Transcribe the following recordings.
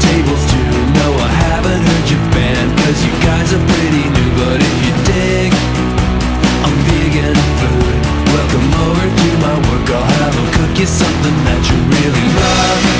tables too. No, I haven't heard your band Cause you guys are pretty new But if you dig I'm vegan food Welcome over to my work I'll have them cook you something that you really love.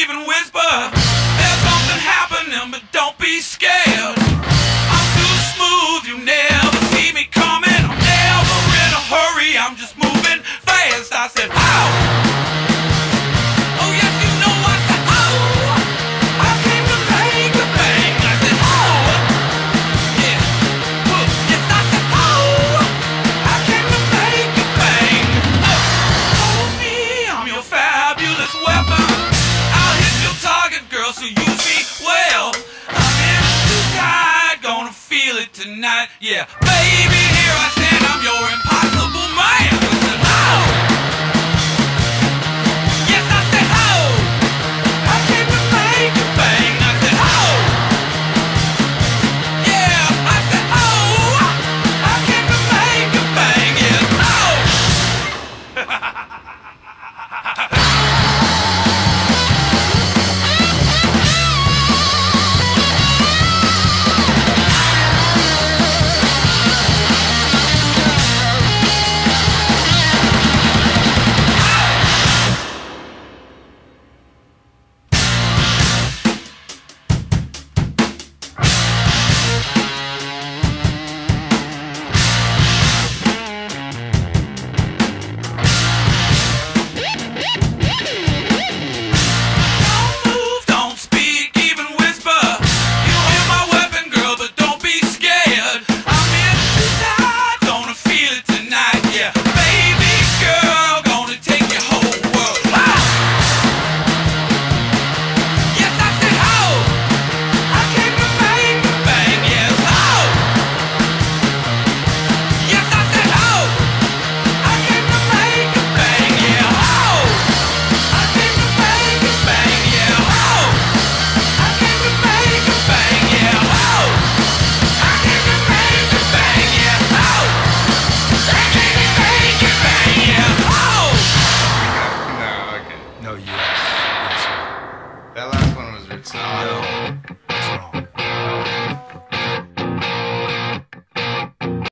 even whisper. so you me well. I'm in too tired, gonna feel it tonight. Yeah, baby, here I stand, I'm your impossible.